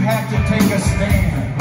You have to take a stand.